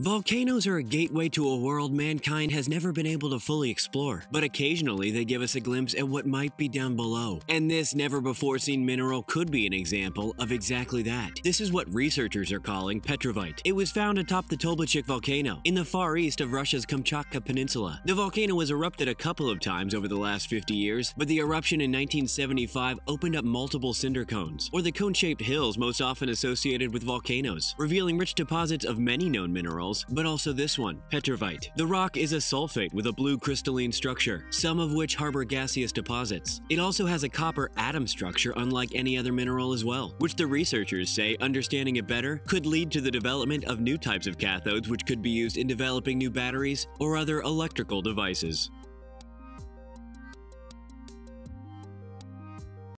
Volcanoes are a gateway to a world mankind has never been able to fully explore, but occasionally they give us a glimpse at what might be down below. And this never before seen mineral could be an example of exactly that. This is what researchers are calling Petrovite. It was found atop the Tolbachik volcano in the far east of Russia's Kamchatka Peninsula. The volcano has erupted a couple of times over the last 50 years, but the eruption in 1975 opened up multiple cinder cones, or the cone-shaped hills most often associated with volcanoes, revealing rich deposits of many known minerals minerals, but also this one, Petrovite. The rock is a sulfate with a blue crystalline structure, some of which harbor gaseous deposits. It also has a copper atom structure unlike any other mineral as well, which the researchers say understanding it better could lead to the development of new types of cathodes which could be used in developing new batteries or other electrical devices.